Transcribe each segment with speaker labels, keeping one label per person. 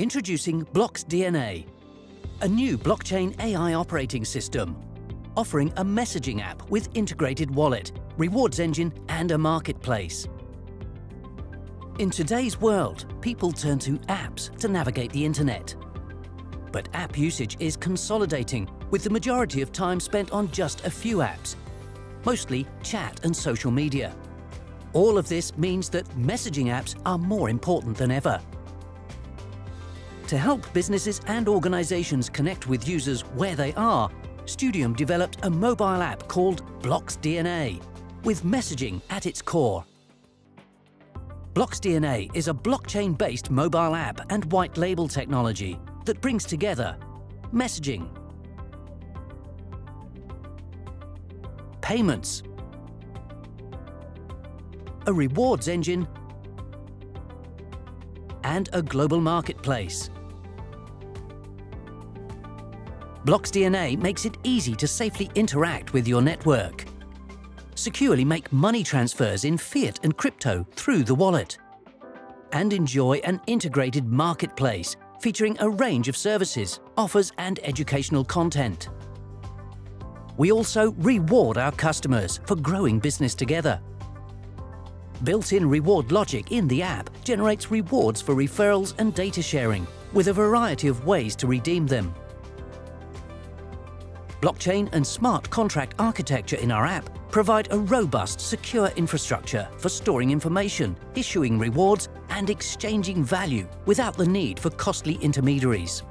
Speaker 1: Introducing Blocks DNA, a new blockchain AI operating system, offering a messaging app with integrated wallet, rewards engine and a marketplace. In today's world, people turn to apps to navigate the internet. But app usage is consolidating, with the majority of time spent on just a few apps, mostly chat and social media. All of this means that messaging apps are more important than ever. To help businesses and organizations connect with users where they are, Ztudium developed a mobile app called Blocks DNA, with messaging at its core. Blocks DNA is a blockchain-based mobile app and white label technology that brings together messaging, payments, a rewards engine, and a global marketplace. Blocks DNA makes it easy to safely interact with your network. Securely make money transfers in fiat and crypto through the wallet. And enjoy an integrated marketplace featuring a range of services, offers and educational content. We also reward our customers for growing business together. Built-in reward logic in the app generates rewards for referrals and data sharing, with a variety of ways to redeem them. Blockchain and smart contract architecture in our app provide a robust, secure infrastructure for storing information, issuing rewards and exchanging value without the need for costly intermediaries.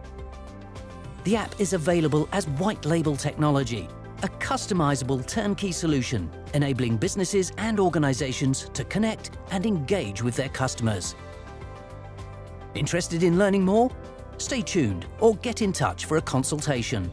Speaker 1: The app is available as white label technology, a customizable turnkey solution enabling businesses and organizations to connect and engage with their customers. Interested in learning more? Stay tuned or get in touch for a consultation.